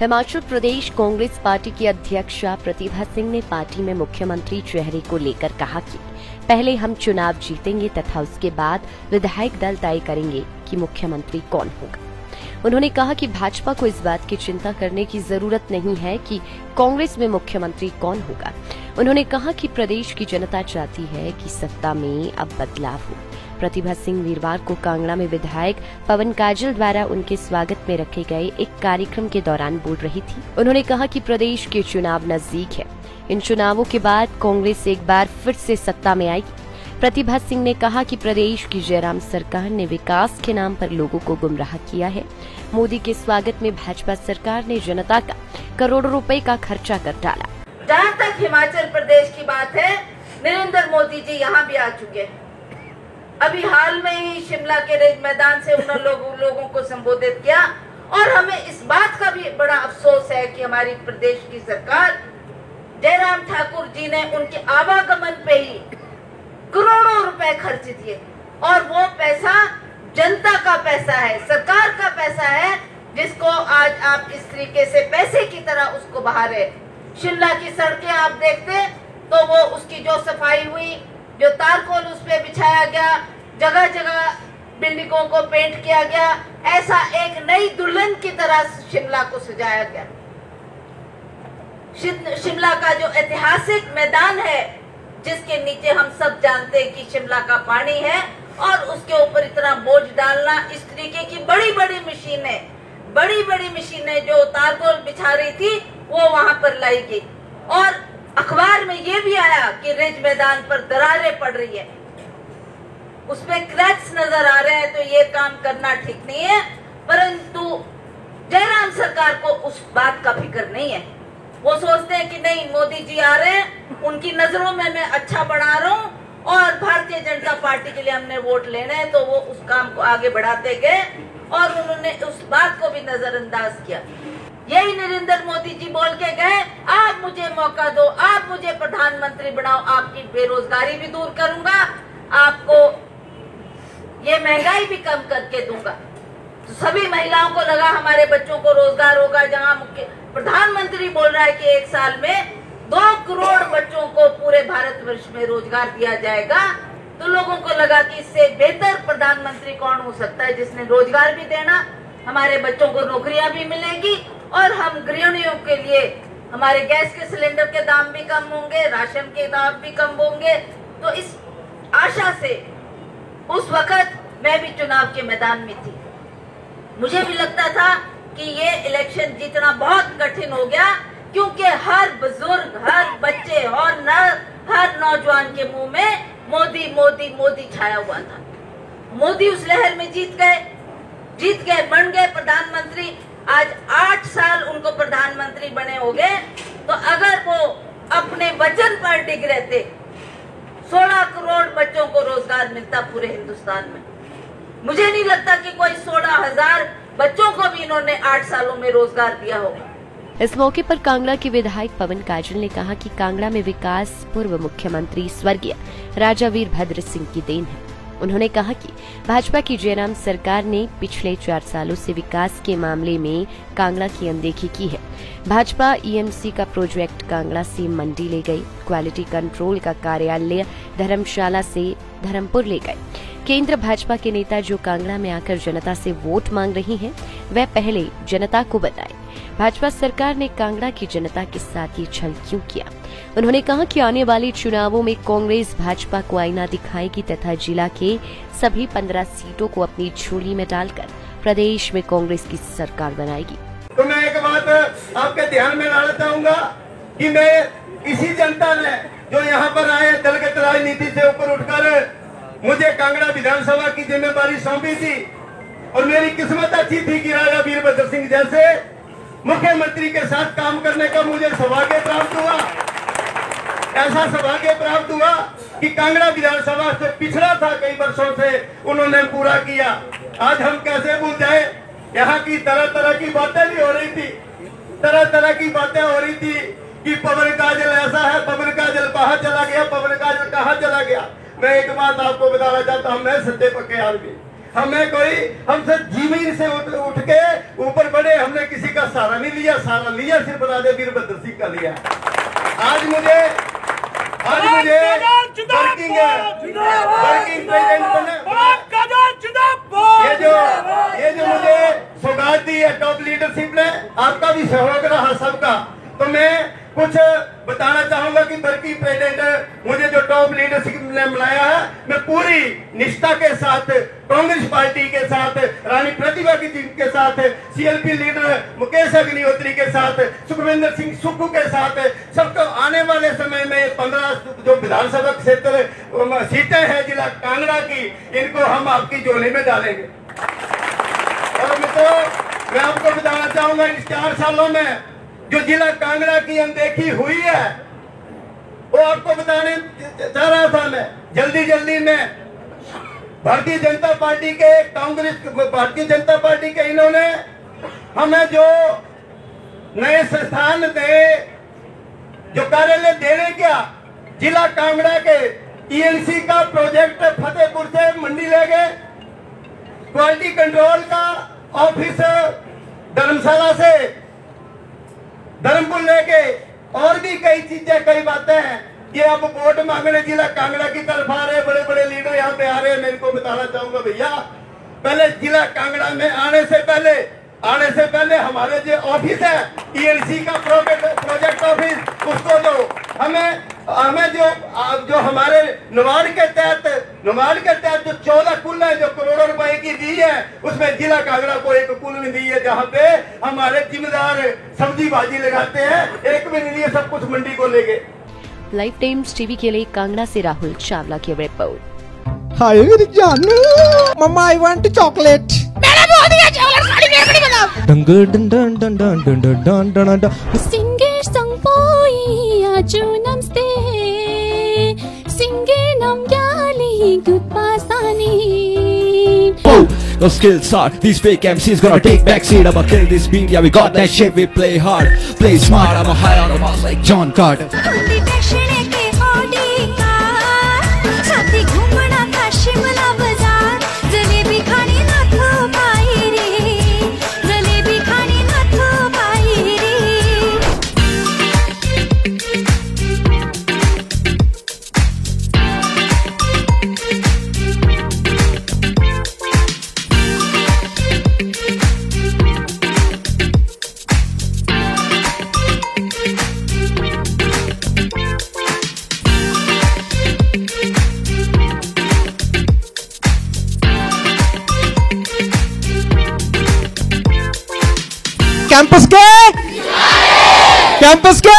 Himachal Pradesh Congress party की अध्यक्षा प्रतिभा सिंह ने पार्टी में मुख्यमंत्री चेहरे को लेकर कहा कि पहले हम चुनाव जीतेंगे तथा उसके बाद विधायक दल तय करेंगे कि मुख्यमंत्री कौन होगा। उन्होंने कहा कि भाजपा को इस बात की चिंता करने की ज़रूरत नहीं है कि कांग्रेस में मुख्यमंत्री कौन होगा। उन्होंने कहा कि प्रदेश की जनता चाहती है कि सत्ता में अब बदलाव हो। प्रतिभा सिंह वीरवार को कांगड़ा में विधायक पवन काजल द्वारा उनके स्वागत में रखे गए एक कार्यक्रम के दौरान बोल रही थी। उन्होंने कहा कि प्रदेश के चुनाव नज़दीक है। इन चुनावों के बाद कांग्रेस एक बार फिर से सत्ता में आएगी प्रतिभा सिंह ने कहा कि प्रदेश की जयराम सरकार ने विकास के नाम पर लोगों को गुमराह किया है। मोदी के स्वागत में भाजपा सरकार ने जनता का करोड़ों रुपए का खर्चा कर डाला। जहाँ तक हिमाचल प्रदेश की बात है, नरेंद्र मोदी जी यहाँ भी आ चुके हैं। अभी हाल में ही शिमला के रेज मैदान से उन्होंने लोगों लोगों को संबोधित किया और हमें इस बात का भी बड़ा अफसोस है कि हमारी प्रदेश की सरकार जयराम ठाकुर जी ने उनके आवागमन पे ही करोड़ों रुपए खर्च दिए और वो पैसा जनता का पैसा है, सरकार का पैसा है, जिसको आज आप इस तरीके से पैसे की तरह उसको बहा रहे शिमला की सड़कें आप देखते तो वो उसकी जो सफ़ाई हुई, जो तारकोल उस पर बिछाया गया जगह जगह बिल्डिंगों को पेंट किया गया। ऐसा एक नई दुल्हन की तरह शिमला को सजाया गया। शिमला का जो ऐतिहासिक मैदान है, जिसके नीचे हम सब जानते हैं कि शिमला का पानी है, और उसके ऊपर इतना बोझ डालना इस तरीके की बड़ी बड़ी मशीनें बड़ी बड़ी मशीनें जो तारकोल बिछा रही थी, वो वहाँ पर लाई गई और अखबार में ये भी आया कि रिज मैदान पर दरारें पड़ रही है। उसमें क्रैक्स नज़र आ रहे हैं तो ये काम करना ठीक नहीं है। परंतु जयराम सरकार को उस बात का फ़िक्र नहीं है। वो सोचते हैं कि नहीं, मोदी जी आ रहे हैं, उनकी नज़रों में मैं अच्छा बढ़ा रहा हूँ, और भारतीय जनता पार्टी के लिए हमने वोट लेने हैं तो वो उस काम को आगे बढ़ाते गए, और उन्होंने उस बात को भी नजरअंदाज किया। यही नरेंद्र मोदी जी बोल के गए, आप मुझे मौका दो, आप मुझे प्रधानमंत्री बनाओ, आपकी बेरोजगारी भी दूर करूँगा, आपको ये महँगाई भी कम करके दूँगा। तो सभी महिलाओं को लगा हमारे बच्चों को रोज़गार होगा, जहाँ मुख्य प्रधानमंत्री बोल रहा है कि एक साल में दो करोड़ बच्चों को पूरे भारत वर्ष में रोज़गार दिया जाएगा। तो लोगों को लगा कि इससे बेहतर प्रधानमंत्री कौन हो सकता है जिसने रोज़गार भी देना, हमारे बच्चों को नौकरियाँ भी मिलेगी, और हम गृहिणियों के लिए हमारे गैस के सिलेंडर के दाम भी कम होंगे, राशन के दाम भी कम होंगे। तो इस आशा से उस वक्त मैं भी चुनाव के मैदान में थी। मुझे भी लगता था कि ये इलेक्शन जीतना बहुत कठिन हो गया क्योंकि हर बुज़ुर्ग हर बच्चे और न, हर नौजवान के मुँह में मोदी मोदी मोदी छाया हुआ था। मोदी उस लहर में जीत गए जीत गए बन गए प्रधानमंत्री। आज आठ साल उनको प्रधानमंत्री बने हो गए। तो अगर वो अपने वचन पर डिग रहते सोलह करोड़ बच्चों को रोज़गार मिलता पूरे हिंदुस्तान में। मुझे नहीं लगता कि कोई सोलह हज़ार बच्चों को भी इन्होंने आठ सालों में रोज़गार दिया होगा। इस मौके पर कांगड़ा के विधायक पवन काजल ने कहा कि कांगड़ा में विकास पूर्व मुख्यमंत्री स्वर्गीय राजा वीरभद्र सिंह की देन है। उन्होंने कहा कि भाजपा की जयराम सरकार ने पिछले चार सालों से विकास के मामले में कांगड़ा की अनदेखी की है। भाजपा ईएमसी का प्रोजेक्ट कांगड़ा से मंडी ले गई। क्वालिटी कंट्रोल का कार्यालय धर्मशाला से धर्मपुर ले गए। केंद्र भाजपा के नेता जो कांगड़ा में आकर जनता से वोट मांग रही हैं, वह पहले जनता को बताए। भाजपा सरकार ने कांगड़ा की जनता के साथ ये छल क्यों किया? उन्होंने कहा कि आने वाले चुनावों में कांग्रेस भाजपा को आईना दिखाएगी तथा जिला के सभी पंद्रह सीटों को अपनी झोली में डालकर प्रदेश में कांग्रेस की सरकार बनाएगी। तो मैं एक बात आपके ध्यान में लाना चाहूँगा कि मैं इसी जनता ने जो यहाँ पर आए, दलगत राजनीति से ऊपर उठकर मुझे कांगड़ा विधानसभा की ज़िम्मेदारी सौंपी थी। और मेरी किस्मत अच्छी थी कि राजा वीरभद्र सिंह जैसे मुख्यमंत्री के साथ काम करने का मुझे सौभाग्य प्राप्त हुआ। ऐसा सौभाग्य प्राप्त हुआ कि कांगड़ा विधानसभा से पिछड़ा था कई वर्षों से, उन्होंने पूरा किया। आज हम कैसे भूल जाए? यहाँ की तरह तरह की बातें भी हो रही थी। तरह तरह की बातें हो रही थी कि पवन काजल ऐसा है, पवन काजल बाहर चला गया, पवन काजल कहा चला गया? मैं एक बात आपको बताना चाहता हूँ, मैं सच्चे पक्के आदमी। हमें कोई हमसे ज़मीन से उठ, उठ के ऊपर बढ़े। हमने किसी का सहारा नहीं लिया सहारा लिया सिर्फ़ राजा वीरभद्र सिंह का लिया। आज मुझे आज मुझे वर्किंग वर्किंग ये जो ये जो मुझे सौगात दी है टॉप लीडरशिप ने आपका भी सहयोग रहा सबका। तो मैं कुछ बताना चाहूँगा कि बल्कि प्रेसिडेंट, मुझे जो टॉप लीडरशिप ने मिलाया है, मैं पूरी निष्ठा के साथ, कांग्रेस पार्टी के साथ, रानी प्रतिभा की टीम के साथ सीएलपी लीडर मुकेश अग्निहोत्री के साथ, सुखविंदर सिंह सुक्खू के साथ, सबको आने वाले समय में पंद्रह जो विधानसभा क्षेत्र सीटें हैं जिला कांगड़ा की, इनको हम आपकी झोली में डालेंगे। और मित्रों, मैं आपको बताना चाहूँगा इन चार सालों में जो जिला कांगड़ा की अनदेखी हुई है, वो आपको बताने चाह रहा था मैं। जल्दी जल्दी में भारतीय जनता पार्टी के, कांग्रेस भारतीय जनता पार्टी के इन्होंने हमें जो नए संस्थान दे जो कार्यालय देने क्या, जिला कांगड़ा के ईएनसी का प्रोजेक्ट फतेहपुर से मंडी ले गए। क्वालिटी कंट्रोल का ऑफ़िस धर्मशाला से धर्मपुर लेके और भी कई चीज़ें कई बातें अब वोट मांगने जिला कांगड़ा की तरफ़ आ रहे बड़े बड़े लीडर यहाँ पे आ रहे हैं मेरे को बताना चाहूँगा भैया। पहले जिला कांगड़ा में आने से पहले, आने से पहले हमारे जो ऑफ़िस है ईएलसी का प्रोजेक्ट ऑफ़िस उसको दो हमें हमें जो जो हमारे नवाड़ के तहत नवाड़ के तहत जो चौदह कुल है, जो करोड़ों रुपए की दी है, उसमें जिला कांगड़ा को एक कुल में दी है, जहाँ पे हमारे जिम्मेदार सब्ज़ी भाजी लगाते हैं, एक में लिए सब कुछ मंडी को ले लाइव टाइम्स टीवी के लिए कांगड़ा से राहुल चावला की रिपोर्ट हाय मेरी जानू मम्मा आई वांट चॉकलेट मैंने बोल दिया चॉकलेट खाली मेरे को नहीं बता डंग डन डन डन डन डन डन डन डन sang poi ajunam ste Singe nam yali gupasani Whoa, no skills hard. These fake MCs gonna take backseat. I'ma kill this beat. Yeah, we got that shit. We play hard, play smart. I'm a high on the mouse like John Carter. Campus के campus के